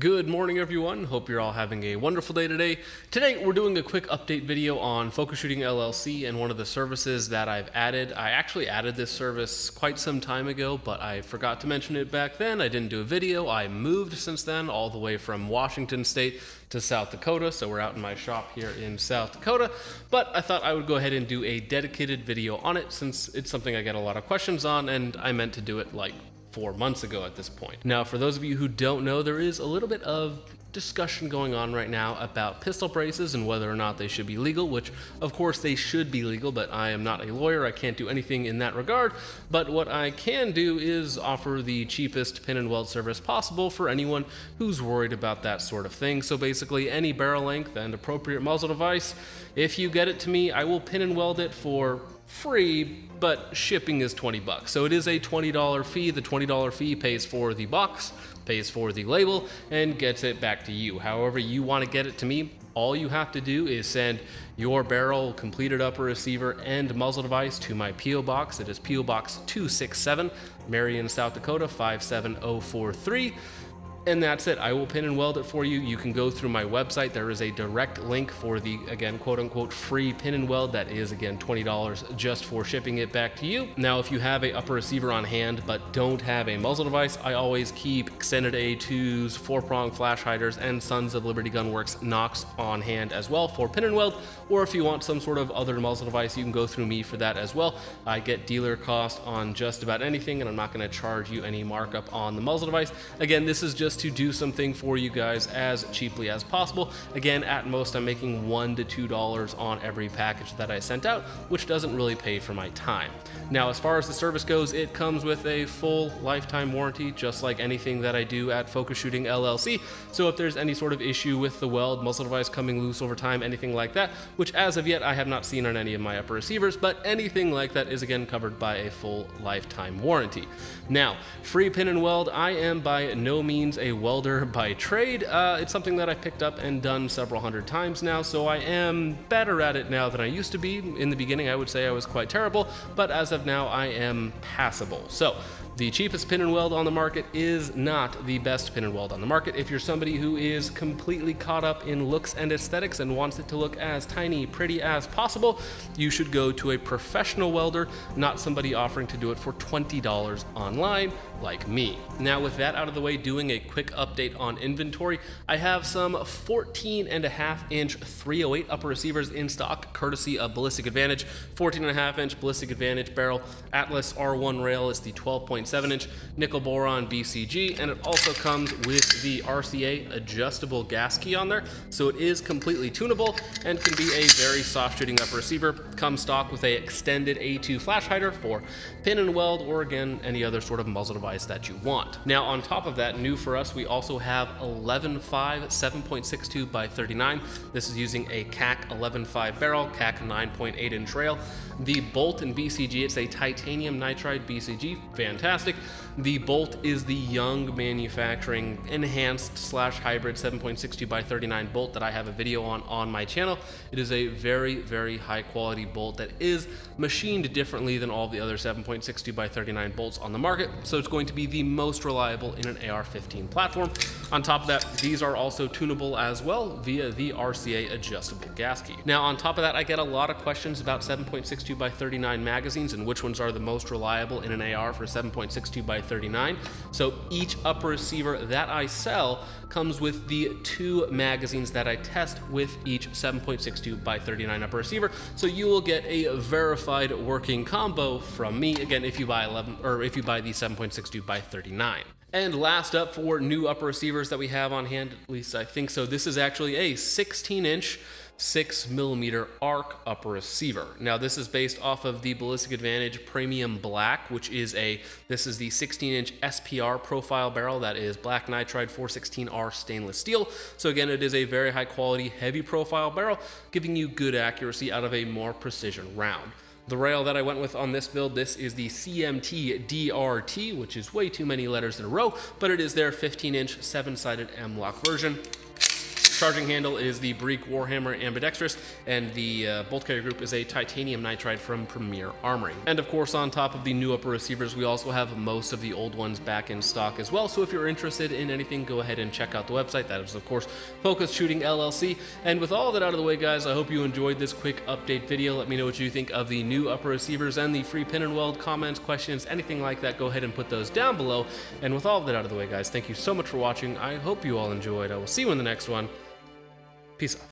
Good morning, everyone. Hope you're all having a wonderful day today. Today, we're doing a quick update video on Focus Shooting LLC and one of the services that I've added. I actually added this service quite some time ago, but I forgot to mention it back then. I didn't do a video. I moved since then, all the way from Washington State to South Dakota. So we're out in my shop here in South Dakota. But I thought I would go ahead and do a dedicated video on it since it's something I get a lot of questions on, and I meant to do it like four months ago at this point. Now, for those of you who don't know, there is a little bit of discussion going on right now about pistol braces and whether or not they should be legal, which of course they should be legal, but I am not a lawyer. I can't do anything in that regard. But what I can do is offer the cheapest pin and weld service possible for anyone who's worried about that sort of thing. So basically, any barrel length and appropriate muzzle device, if you get it to me, I will pin and weld it for free, but shipping is 20 bucks. So it is a $20 fee. The $20 fee pays for the box, pays for the label, and gets it back to you. However you want to get it to me, all you have to do is send your barrel, completed upper receiver, and muzzle device to my P.O. Box. It is P.O. Box 267, Marion, South Dakota 57043 and that's it. I will pin and weld it for you. You can go through my website. There is a direct link for the, again, quote unquote, free pin and weld. That is, again, $20 just for shipping it back to you. Now, if you have a upper receiver on hand but don't have a muzzle device, I always keep extended A2s, four prong flash hiders, and Sons of Liberty Gunworks Nox on hand as well for pin and weld. Or if you want some sort of other muzzle device, you can go through me for that as well. I get dealer cost on just about anything, and I'm not going to charge you any markup on the muzzle device. Again, this is just to do something for you guys as cheaply as possible. Again, at most, I'm making one to two dollars on every package that I sent out, which doesn't really pay for my time. Now, as far as the service goes, it comes with a full lifetime warranty, just like anything that I do at Focus Shooting LLC. So if there's any sort of issue with the weld, muzzle device coming loose over time, anything like that, which as of yet I have not seen on any of my upper receivers, but anything like that is again covered by a full lifetime warranty. Now, free pin and weld, I am by no means a welder by trade. Uh, it's something that I picked up and done several hundred times now, so I am better at it now than I used to be. In the beginning, I would say I was quite terrible, but as of now, I am passable. So, the cheapest pin and weld on the market is not the best pin and weld on the market. If you're somebody who is completely caught up in looks and aesthetics and wants it to look as tiny, pretty as possible, you should go to a professional welder, not somebody offering to do it for $20 online like me. Now with that out of the way, doing a quick update on inventory, I have some 14 and a half inch 308 upper receivers in stock, courtesy of Ballistic Advantage, 14 and a half inch Ballistic Advantage barrel, Atlas R1 rail is the 12.7 7 inch nickel boron BCG, and it also comes with the RCA adjustable gas key on there, so it is completely tunable and can be a very soft shooting upper receiver. Comes stock with a extended A2 flash hider for pin and weld, or again, any other sort of muzzle device that you want. Now, on top of that, new for us, we also have 11.5 7.62 by 39. This is using a KAK 11.5 barrel, KAK 9.8 inch rail. The bolt and BCG, it's a titanium nitride BCG, fantastic. The bolt is the Young Manufacturing enhanced slash hybrid 7.62 by 39 bolt that I have a video on on my channel. It is a very, very high quality bolt that is machined differently than all the other 7.62 by 39 bolts on the market, so it's going to be the most reliable in an AR-15 platform. On top of that, these are also tunable as well via the RCA adjustable gas key. Now, on top of that, I get a lot of questions about 7.62 by 39 magazines and which ones are the most reliable in an AR for 7.62 by 39. So each upper receiver that I sell comes with the two magazines that I test with each 7.62 by 39 upper receiver. So you will get a verified working combo from me again if you buy 11 or if you buy the 7.62 by 39. And last up for new upper receivers that we have on hand, at least I think so, this is actually a 16 inch 6 millimeter arc upper receiver. Now this is based off of the Ballistic Advantage Premium Black, which is a, this is the 16 inch SPR profile barrel that is black nitride 416R stainless steel. So again, it is a very high quality, heavy profile barrel, giving you good accuracy out of a more precision round. The rail that I went with on this build, this is the CMT DRT, which is way too many letters in a row, but it is their 15 inch seven sided M-LOK version. Charging handle is the Breek Warhammer Ambidextrous, and the uh, bolt carrier group is a titanium nitride from Premier Armory. And of course, on top of the new upper receivers, we also have most of the old ones back in stock as well. So if you're interested in anything, go ahead and check out the website. That is, of course, Focus Shooting LLC. And with all that out of the way, guys, I hope you enjoyed this quick update video. Let me know what you think of the new upper receivers and the free pin and weld comments, questions, anything like that. Go ahead and put those down below. And with all that out of the way, guys, thank you so much for watching. I hope you all enjoyed. I will see you in the next one. Peace.